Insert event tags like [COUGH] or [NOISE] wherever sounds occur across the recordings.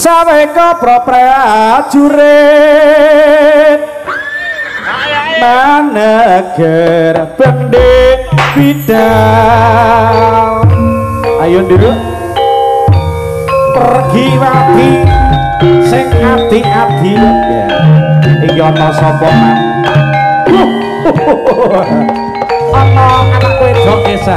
saweka prajurit. Maneger bendhe bidang. Ayo nduk pergi wati sing ati-ati. Ya. Iki ana sapa man [LAUGHS] ana anak wedok desa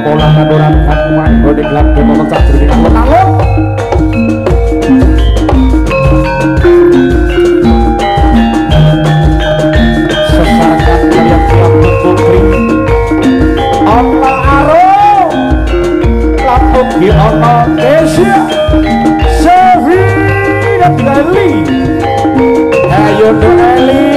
pola kadoran kakuan kode gelap kemo mencak cermin aku talon sesarkan gelap kekupri Allah lapuk di ono Asia Sevi dan Ayo Eli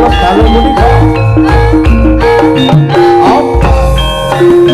droning alun-alun dalu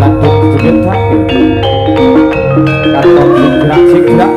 lantung jeneng takir katon sigrak sigrak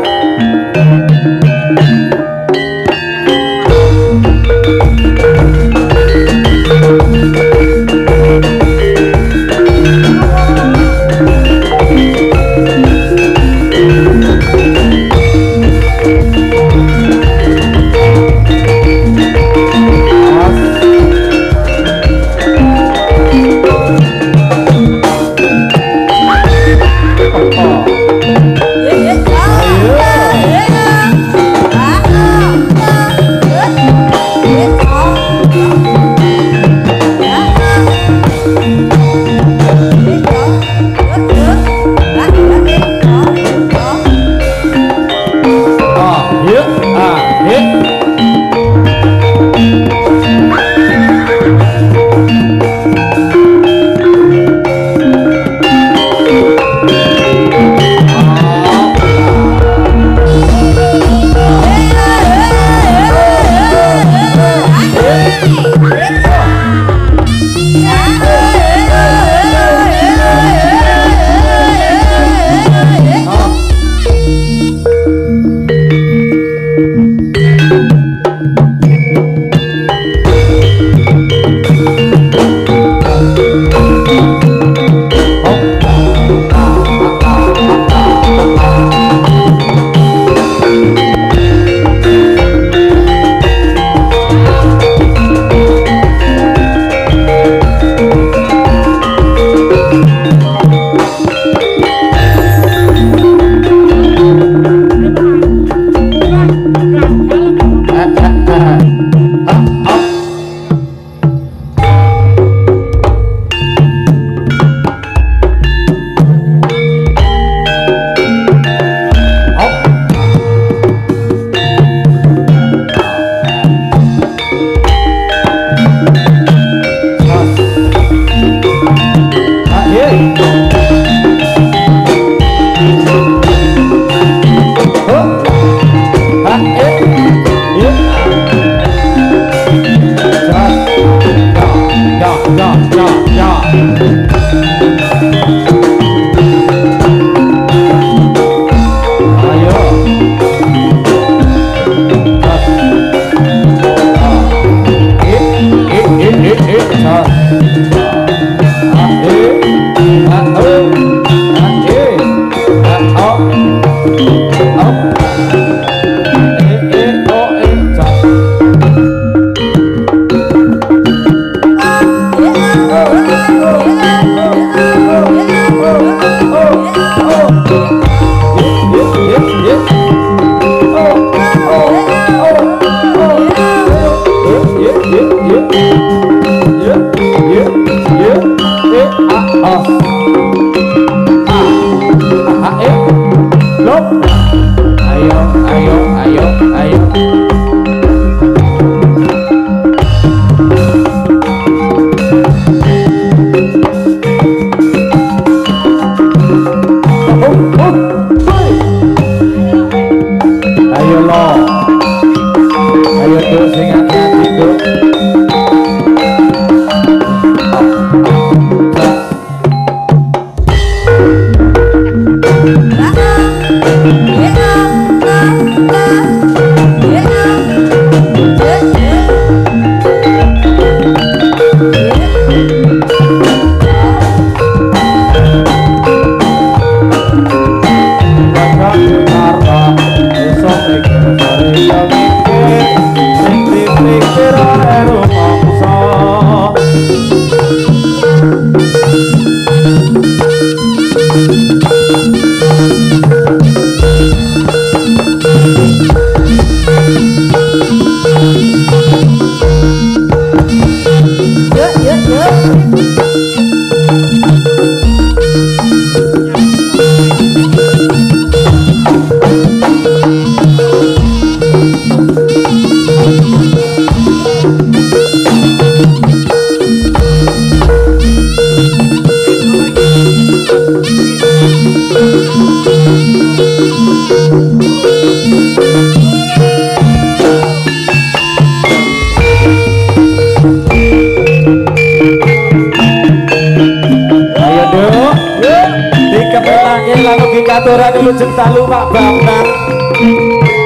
lujeng dalu Pak Bambang.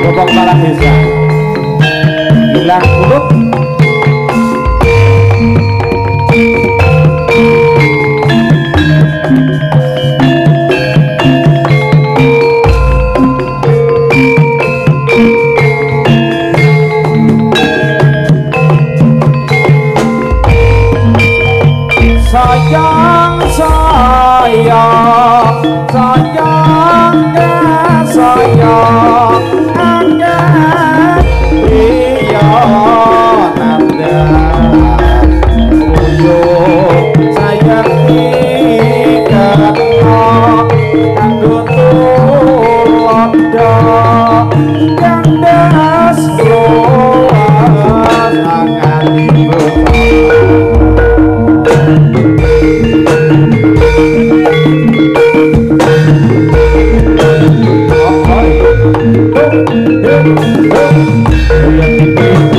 Bapak Kepala Desa. Hilang Voy a